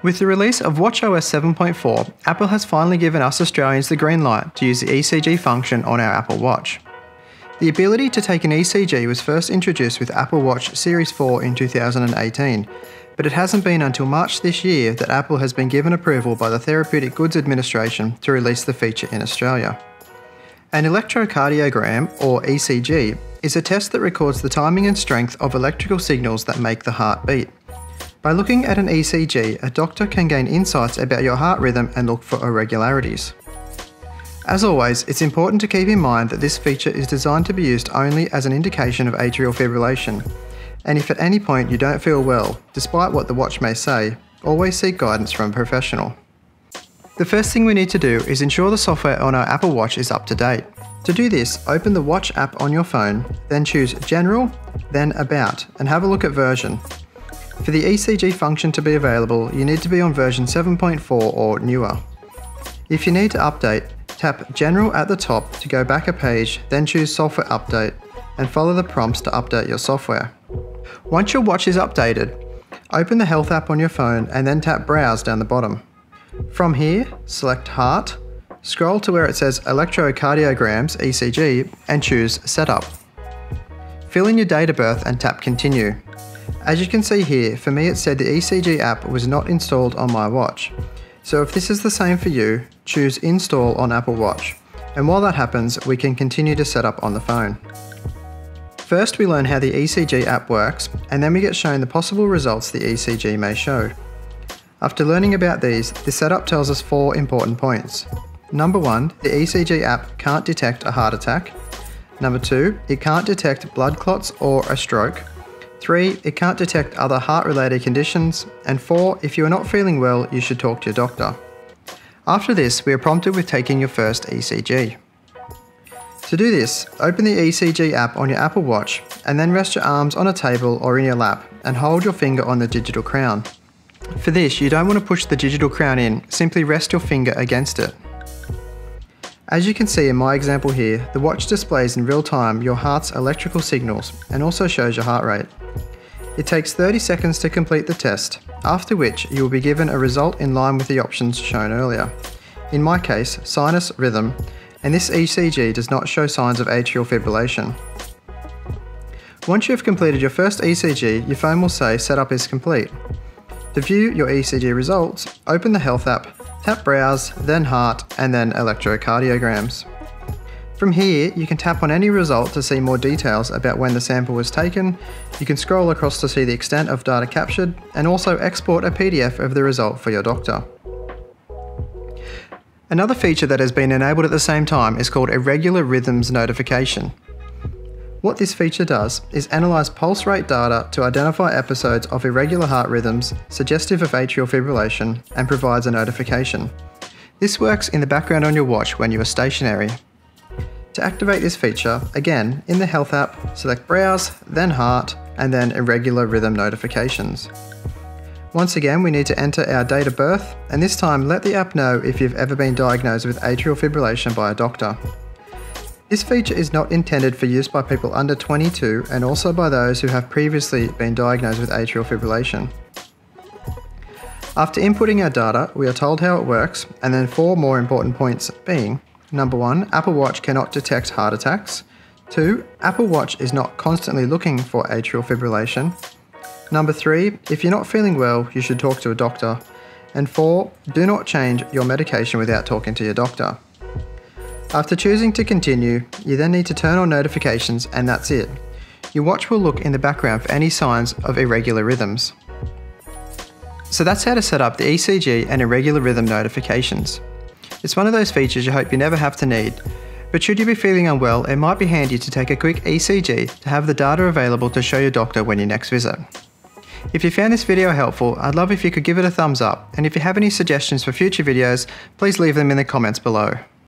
With the release of WatchOS 7.4, Apple has finally given us Australians the green light to use the ECG function on our Apple Watch. The ability to take an ECG was first introduced with Apple Watch Series 4 in 2018, but it hasn't been until March this year that Apple has been given approval by the Therapeutic Goods Administration to release the feature in Australia. An electrocardiogram, or ECG, is a test that records the timing and strength of electrical signals that make the heart beat. By looking at an ECG, a doctor can gain insights about your heart rhythm and look for irregularities. As always, it's important to keep in mind that this feature is designed to be used only as an indication of atrial fibrillation. And if at any point you don't feel well, despite what the watch may say, always seek guidance from a professional. The first thing we need to do is ensure the software on our Apple Watch is up to date. To do this, open the Watch app on your phone, then choose General, then About, and have a look at version. For the ECG function to be available, you need to be on version 7.4 or newer. If you need to update, Tap General at the top to go back a page, then choose Software Update, and follow the prompts to update your software. Once your watch is updated, open the Health app on your phone and then tap Browse down the bottom. From here, select Heart, scroll to where it says Electrocardiograms ECG and choose Setup. Fill in your date of birth and tap Continue. As you can see here, for me it said the ECG app was not installed on my watch. So if this is the same for you, choose Install on Apple Watch. And while that happens, we can continue to set up on the phone. First, we learn how the ECG app works, and then we get shown the possible results the ECG may show. After learning about these, the setup tells us four important points. Number one, the ECG app can't detect a heart attack. Number two, it can't detect blood clots or a stroke. 3. It can't detect other heart related conditions. And 4. If you are not feeling well, you should talk to your doctor. After this, we are prompted with taking your first ECG. To do this, open the ECG app on your Apple Watch and then rest your arms on a table or in your lap and hold your finger on the digital crown. For this, you don't want to push the digital crown in, simply rest your finger against it. As you can see in my example here, the watch displays in real time your heart's electrical signals and also shows your heart rate. It takes 30 seconds to complete the test, after which you will be given a result in line with the options shown earlier. In my case, sinus rhythm, and this ECG does not show signs of atrial fibrillation. Once you have completed your first ECG, your phone will say setup is complete. To view your ECG results, open the Health app Tap Browse, then Heart, and then Electrocardiograms. From here, you can tap on any result to see more details about when the sample was taken, you can scroll across to see the extent of data captured, and also export a PDF of the result for your doctor. Another feature that has been enabled at the same time is called Irregular Rhythms Notification. What this feature does is analyse pulse rate data to identify episodes of irregular heart rhythms suggestive of atrial fibrillation and provides a notification. This works in the background on your watch when you are stationary. To activate this feature, again, in the Health app, select Browse, then Heart, and then Irregular Rhythm Notifications. Once again, we need to enter our date of birth, and this time let the app know if you've ever been diagnosed with atrial fibrillation by a doctor. This feature is not intended for use by people under 22 and also by those who have previously been diagnosed with atrial fibrillation. After inputting our data, we are told how it works, and then four more important points being Number one, Apple Watch cannot detect heart attacks. Two, Apple Watch is not constantly looking for atrial fibrillation. Number three, if you're not feeling well, you should talk to a doctor. And four, do not change your medication without talking to your doctor. After choosing to continue, you then need to turn on notifications and that's it. Your watch will look in the background for any signs of irregular rhythms. So that's how to set up the ECG and irregular rhythm notifications. It's one of those features you hope you never have to need, but should you be feeling unwell, it might be handy to take a quick ECG to have the data available to show your doctor when you next visit. If you found this video helpful, I'd love if you could give it a thumbs up, and if you have any suggestions for future videos, please leave them in the comments below.